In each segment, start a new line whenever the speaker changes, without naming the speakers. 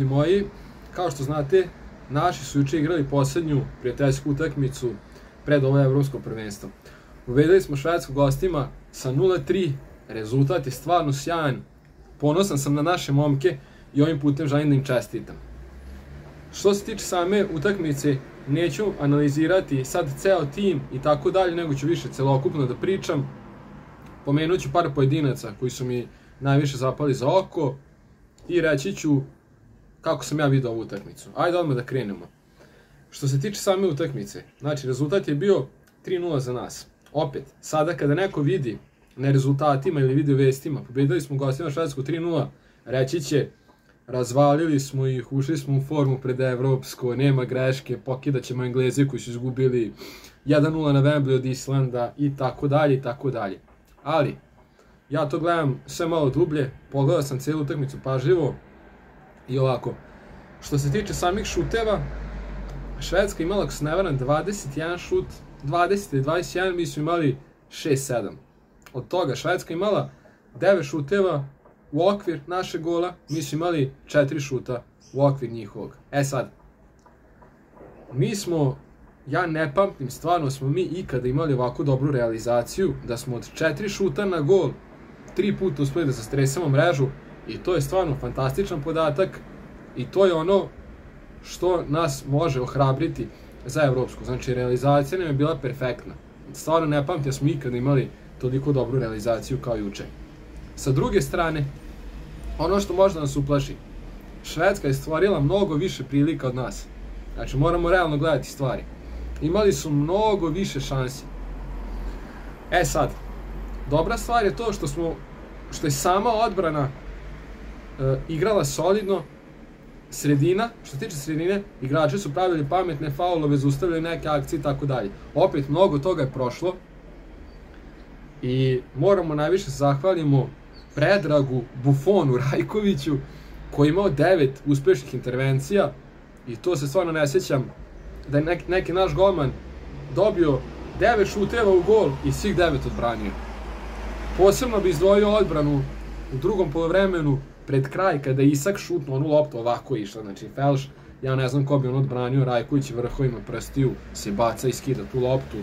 ljudi moji, kao što znate, naši su juče igrali poslednju prijateljsku utakmicu pred ovo evropsko prvenstvo. Uvedeli smo švedsku gostima sa 0-3, rezultat je stvarno sjajan, ponosan sam na naše momke i ovim putem želim da im čestitam. Što se tiče same utakmice, neću analizirati sad ceo tim i tako dalje, nego ću više celokupno da pričam. Pomenut ću par pojedinaca koji su mi najviše zapali za oko i reći ću kako sam ja vidio ovu utakmicu. Ajde odmah da krenemo. Što se tiče same utakmice, znači rezultat je bio 3-0 za nas. Opet, sada kada neko vidi na rezultatima ili video vestima, pobedili smo gostima Švedsku 3-0, reći će razvalili smo ih, ušli smo u formu pred Evropsko, nema greške, pokidat ćemo Engleze koji su izgubili 1-0 na Wembley od Islanda i tako dalje i tako dalje. Ali, ja to gledam sve malo dublje, pogledao sam cijelu utakmicu pažljivo i ovako. Što se tiče samih šuteva, Švedska imala, ako se ne varam, 21 šut, 20 ili 21, mi smo imali 6-7. Od toga Švedska imala 9 šuteva u okvir naše gola, mi smo imali 4 šuta u okvir njihovog. E sad, mi smo, ja ne pamtim, stvarno smo mi ikada imali ovako dobru realizaciju, da smo od 4 šuta na gol, tri puta uspeli da zastresamo mrežu i to je stvarno fantastičan podatak i to je ono što nas može ohrabriti za Evropsku. Znači, realizacija nam je bila perfektna. Stvarno ne pamtim da smo ikada imali toliko dobru realizaciju kao juče. Sa druge strane, ono što može da nas uplaši, Švedska je stvorila mnogo više prilika od nas. Znači, moramo realno gledati stvari. Imali su mnogo više šansi. E sad, dobra stvar je to što smo što je sama odbrana igrala solidno, sredina, što se tiče sredine, igrači su pravili pametne faulove, zaustavili neke akcije i tako dalje. Opet, mnogo toga je prošlo i moramo najviše se zahvalimo Predragu Bufonu Rajkoviću, koji je imao devet uspešnih intervencija i to se stvarno ne sjećam da je neki, neki naš golman dobio devet šuteva u gol i svih devet odbranio. Posebno bi izdvojio odbranu u drugom polovremenu pred kraj kada Isak šutno onu loptu ovako išla, znači Felš, ja ne znam ko bi on odbranio, Rajković vrhovima prstiju se baca i skida tu loptu.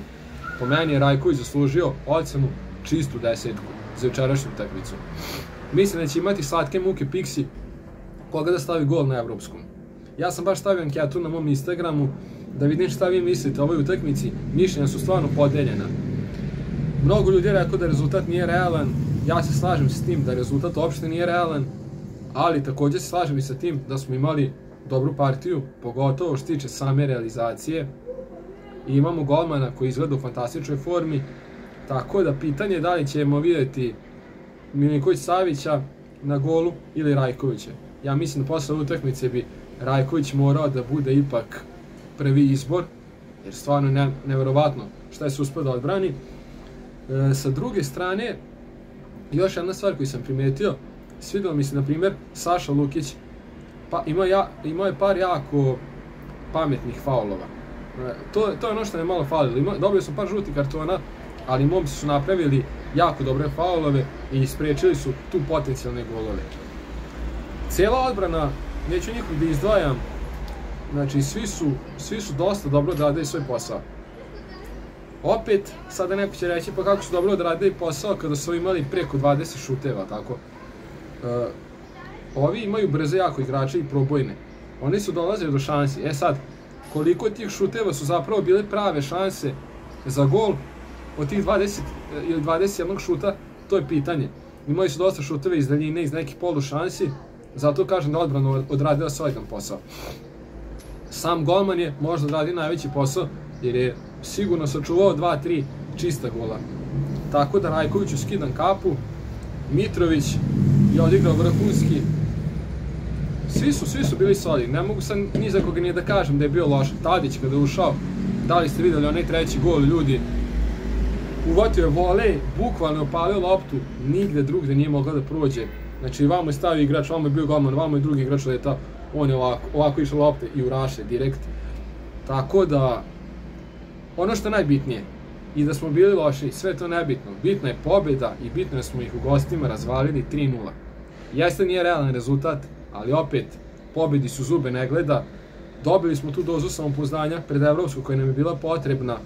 Po meni je Rajković zaslužio ocenu čistu desetku za jučerašnju utakmicu. Mislim da će imati slatke muke Pixi koga da stavi gol na evropskom. Ja sam baš stavio anketu na mom Instagramu da vidim šta vi mislite o ovoj utakmici. Mišljenja su stvarno podeljena. Mnogo ljudi je rekao da rezultat nije realan, ja se slažem s tim da rezultat uopšte nije realan, ali takođe se slažem i sa tim da smo imali dobru partiju, pogotovo što tiče same realizacije. I imamo golmana koji izgleda u fantastičnoj formi, tako da pitanje je da li ćemo vidjeti Milinković Savića na golu ili Rajkovića. Ja mislim da posle utakmice bi Rajković morao da bude ipak prvi izbor, jer stvarno ne, neverovatno šta je se uspio da odbrani. E, sa druge strane, još jedna stvar koju sam primetio, svidelo mi se, na primjer, Saša Lukić, pa ima ja, imao je par jako pametnih faulova. E, to, to je ono što me malo falilo. Ima, dobio su par žutih kartona, ali momci su napravili jako dobre faulove i sprečili su tu potencijalne golove. Cijela odbrana, neću nikog da izdvajam, znači svi su, svi su dosta dobro odradili svoj posao. Opet, sada neko će reći pa kako su dobro odradili posao kada su imali preko 20 šuteva, tako. Uh, ovi imaju brze jako igrače i probojne. Oni su dolazili do šansi. E sad, koliko tih šuteva su zapravo bile prave šanse za gol od tih 20 ili 21 šuta, to je pitanje. Imali su dosta šuteve iz daljine, iz nekih polu šansi, zato kažem da odbrano odradila solidan posao. Sam golman je možda odradio najveći posao, jer je sigurno sačuvao 2-3 čista gola. Tako da Rajkoviću skidam kapu, Mitrović je odigrao vrhunski, svi su, svi su bili solidni, ne mogu sam ni za koga nije da kažem da je bio loš. Tadić kada je ušao, da li ste videli onaj treći gol ljudi, uvatio je volej, bukvalno opalio loptu, nigde drugde nije mogla da prođe. Znači, vamo je stavio igrač, vamo je bio golman, vamo je drugi igrač leta, on je ovako, ovako išao lopte i u raše direkt. Tako da, ono što je najbitnije, i da smo bili loši, sve to nebitno. Bitna je pobjeda i bitno je da smo ih u gostima razvalili 3-0. Jeste nije realan rezultat, ali opet, pobedi su zube ne gleda. Dobili smo tu dozu samopouzdanja pred Evropsku koja nam je bila potrebna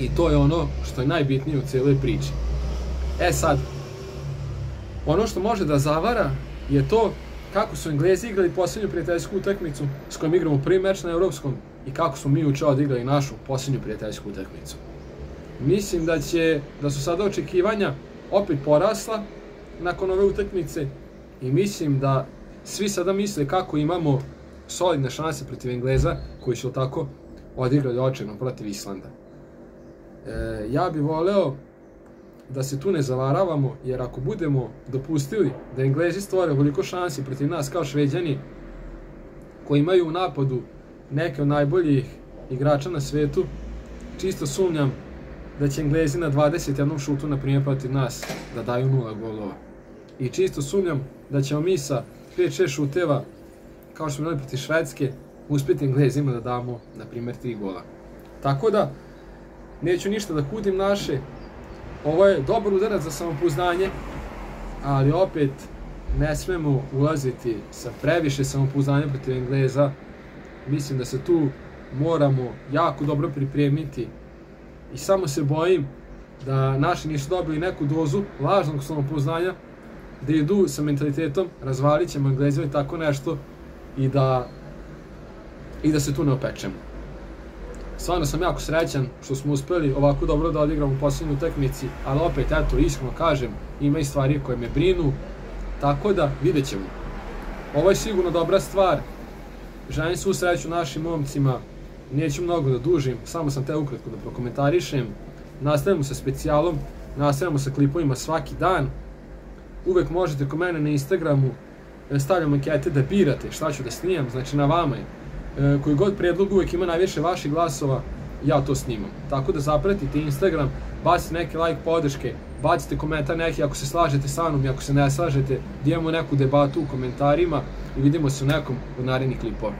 i to je ono što je najbitnije u cijeloj priči. E sad, ono što može da zavara je to kako su Englezi igrali posljednju prijateljsku utakmicu s kojom igramo prvi meč na Evropskom i kako smo mi uče odigrali našu posljednju prijateljsku utakmicu. Mislim da će, da su sada očekivanja opet porasla nakon ove utakmice i mislim da svi sada misle kako imamo solidne šanse protiv Engleza koji su tako odigrali očevno protiv Islanda. E, ja bih voleo da se tu ne zavaravamo, jer ako budemo dopustili da Englezi stvore ovoliko šansi protiv nas kao šveđani, koji imaju u napadu neke od najboljih igrača na svetu, čisto sumnjam da će Englezi na 21 šutu, na primjer, protiv nas, da daju nula golova. I čisto sumnjam da ćemo mi sa 5-6 šuteva, kao što smo imali protiv Švedske, uspjeti Englezima da damo, na primjer, 3 gola. Tako da, neću ništa da kudim naše, ovo je dobar udarac za samopouzdanje, ali opet ne smemo ulaziti sa previše samopouzdanja protiv Engleza. Mislim da se tu moramo jako dobro pripremiti i samo se bojim da naši nisu dobili neku dozu lažnog samopouzdanja, da idu sa mentalitetom razvalit ćemo Englezima i tako nešto i da, i da se tu ne opečemo. Stvarno sam jako srećan što smo uspeli ovako dobro da odigramo posljednju utakmici, ali opet, eto, iskreno kažem, ima i stvari koje me brinu, tako da vidjet ćemo. Ovo je sigurno dobra stvar, želim svu sreću našim momcima, neću mnogo da dužim, samo sam te ukratko da prokomentarišem. Nastavljamo sa specijalom, nastavljamo sa klipovima svaki dan. Uvek možete ko mene na Instagramu stavljamo ankete da birate šta ću da snimam, znači na vama je E, koji god predlog uvek ima najviše vaših glasova, ja to snimam. Tako da zapratite Instagram, bacite neke like podrške, bacite komentar neki ako se slažete sa mnom i ako se ne slažete, da imamo neku debatu u komentarima i vidimo se u nekom od narednih klipova.